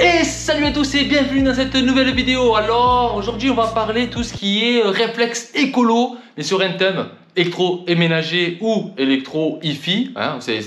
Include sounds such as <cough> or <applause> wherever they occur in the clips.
Et salut à tous et bienvenue dans cette nouvelle vidéo. Alors aujourd'hui on va parler tout ce qui est réflexe écolo mais sur un électro-ménager ou électro-IFI, hein, c'est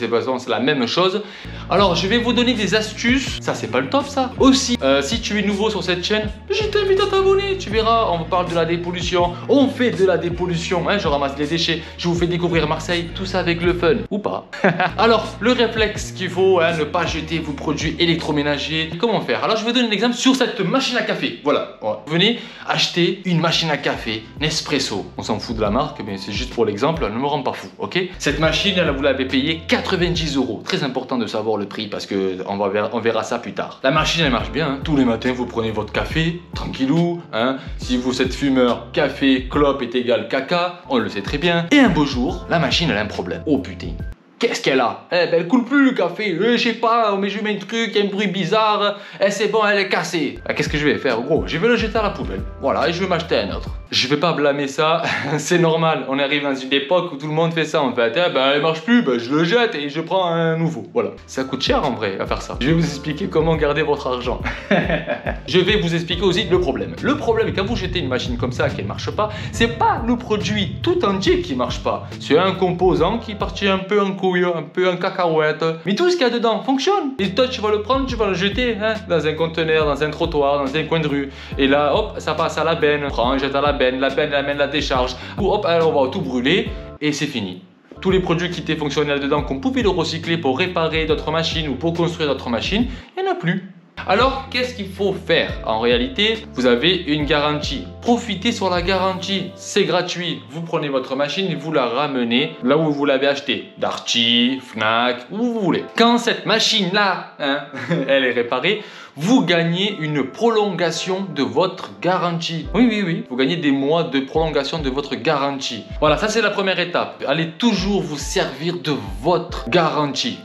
la même chose. Alors je vais vous donner des astuces, ça c'est pas le top ça. Aussi, euh, si tu es nouveau sur cette chaîne, je t'invite à t'abonner, tu verras, on parle de la dépollution, on fait de la dépollution, hein, je ramasse les déchets, je vous fais découvrir Marseille, tout ça avec le fun, ou pas. <laughs> Alors, le réflexe qu'il faut, hein, ne pas jeter vos produits électroménagers, comment faire? Alors je vais donner un exemple sur cette machine à café, voilà. Venez acheter une machine à café Nespresso, on s'en fout de la marque, mais c'est juste pour l'exemple, ne me rend pas fou, ok? Cette machine, elle, vous l'avez payée 90 euros. Très important de savoir le prix parce que on, va, on verra ça plus tard. La machine, elle marche bien. Hein. Tous les matins, vous prenez votre café, tranquillou. Hein. Si vous êtes fumeur, café, clope est égal caca, on le sait très bien. Et un beau jour, la machine, elle a un problème. Oh putain, Qu'est-ce qu'elle a? Eh ben, elle coule plus le café. Euh, je sais pas, mais je mets un truc, y a un bruit bizarre. Eh, c'est bon, elle est cassée. Ah, qu'est-ce que je vais faire? Gros, je vais le jeter à la poubelle. Voilà, et je vais m'acheter un autre. Je vais pas blâmer ça, <laughs> c'est normal. On arrive dans une époque où tout le monde fait ça en fait. Eh ben, elle marche plus, ben, je le jette et je prends un nouveau. Voilà. Ça coûte cher en vrai à faire ça. Je vais vous expliquer comment garder votre argent. <laughs> je vais vous expliquer aussi le problème. Le problème, quand vous jetez une machine comme ça qui ne marche pas, c'est pas le produit tout entier qui marche pas. C'est un composant qui partit un peu en couille un peu en cacahuète. Mais tout ce qu'il y a dedans fonctionne. Et toi, tu vas le prendre, tu vas le jeter hein, dans un conteneur, dans un trottoir, dans un coin de rue. Et là, hop, ça passe à la benne. Prends, jette à la benne, la benne amène la décharge. Ou hop, alors on va tout brûler et c'est fini tous les produits qui étaient fonctionnels dedans, qu'on pouvait le recycler pour réparer d'autres machines ou pour construire d'autres machines, il n'y en a plus. Alors, qu'est-ce qu'il faut faire? En réalité, vous avez une garantie. Profitez sur la garantie, c'est gratuit. Vous prenez votre machine et vous la ramenez là où vous l'avez acheté. Darty, Fnac, où vous voulez. Quand cette machine-là, hein, <laughs> elle est réparée, vous gagnez une prolongation de votre garantie. Oui, oui, oui. Vous gagnez des mois de prolongation de votre garantie. Voilà, ça c'est la première étape. Allez toujours vous servir de votre garantie.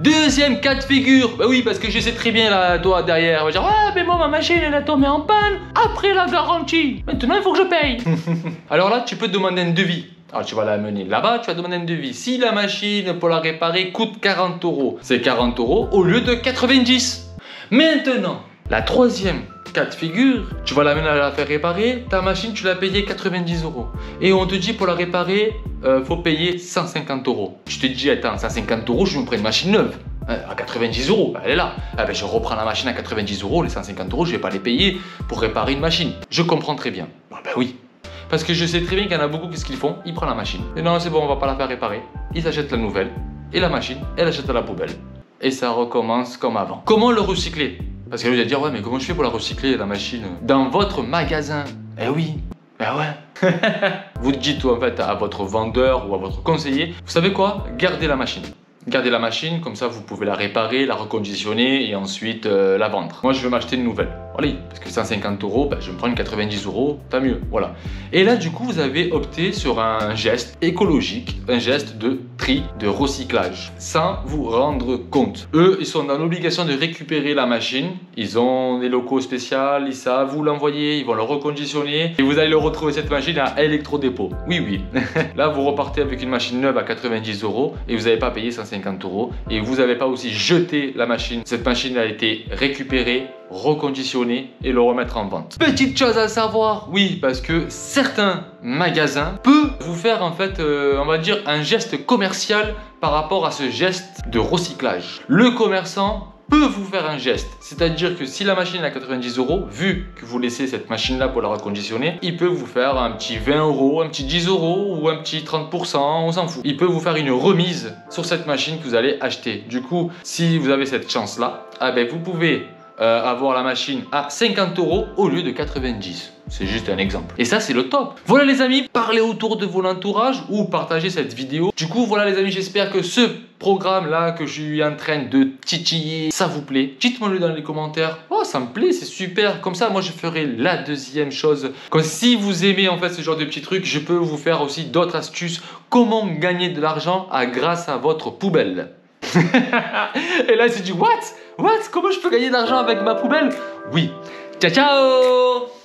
Deuxième cas de figure. Bah oui, parce que je sais très bien là, toi derrière. On va dire, ah, mais moi ma machine elle a tombé en panne après la garantie. Maintenant il faut que je paye. <laughs> Alors là, tu peux demander un devis. Alors tu vas la mener là-bas, tu vas demander un devis. Si la machine pour la réparer coûte 40 euros, c'est 40 euros au lieu de 90. Maintenant, la troisième cas de figure, tu vas l'amener à la faire réparer, ta machine tu l'as payée 90 euros. Et on te dit pour la réparer, euh, faut payer 150 euros. Je te dis, attends, 150 euros, je me prends une machine neuve. Euh, à 90 euros, elle est là. Ah ben, je reprends la machine à 90 euros, les 150 euros, je vais pas les payer pour réparer une machine. Je comprends très bien. Ah ben oui. Parce que je sais très bien qu'il y en a beaucoup, qu'est-ce qu'ils font Ils prennent la machine. Et non, c'est bon, on va pas la faire réparer. Ils achètent la nouvelle. Et la machine, elle achète à la poubelle. Et ça recommence comme avant. Comment le recycler? Parce qu'elle va dire, ouais, mais comment je fais pour la recycler, la machine Dans votre magasin. Eh oui, eh ouais. <laughs> vous dites en fait à votre vendeur ou à votre conseiller, vous savez quoi? Gardez la machine. Gardez la machine, comme ça vous pouvez la réparer, la reconditionner et ensuite euh, la vendre. Moi je vais m'acheter une nouvelle. Allez, parce que 150 euros, ben, je me prends une 90 euros, pas mieux, voilà. Et là, du coup, vous avez opté sur un geste écologique, un geste de tri, de recyclage, sans vous rendre compte. Eux, ils sont dans l'obligation de récupérer la machine, ils ont des locaux spéciaux, ils savent vous l'envoyer, ils vont le reconditionner, et vous allez le retrouver cette machine à électrodépôt. Oui, oui. <laughs> là, vous repartez avec une machine neuve à 90 euros, et vous n'avez pas payé 150 euros, et vous n'avez pas aussi jeté la machine. Cette machine a été récupérée, reconditionner et le remettre en vente. Petite chose à savoir, oui, parce que certains magasins peuvent vous faire en fait, euh, on va dire, un geste commercial par rapport à ce geste de recyclage. Le commerçant peut vous faire un geste. C'est-à-dire que si la machine est à 90 euros, vu que vous laissez cette machine-là pour la reconditionner, il peut vous faire un petit 20 euros, un petit 10 euros ou un petit 30%, on s'en fout. Il peut vous faire une remise sur cette machine que vous allez acheter. Du coup, si vous avez cette chance-là, ah ben vous pouvez euh, avoir la machine à 50 euros au lieu de 90. C'est juste un exemple. Et ça, c'est le top. Voilà les amis, parlez autour de vos entourage ou partagez cette vidéo. Du coup, voilà les amis, j'espère que ce programme-là que je suis en train de titiller, ça vous plaît. Dites-moi le dans les commentaires. Oh, ça me plaît, c'est super. Comme ça, moi, je ferai la deuxième chose. Comme si vous aimez en fait ce genre de petits trucs, je peux vous faire aussi d'autres astuces. Comment gagner de l'argent grâce à votre poubelle? <laughs> Et là, c'est du what? What? Comment je peux gagner de l'argent avec ma poubelle? Oui. Ciao, ciao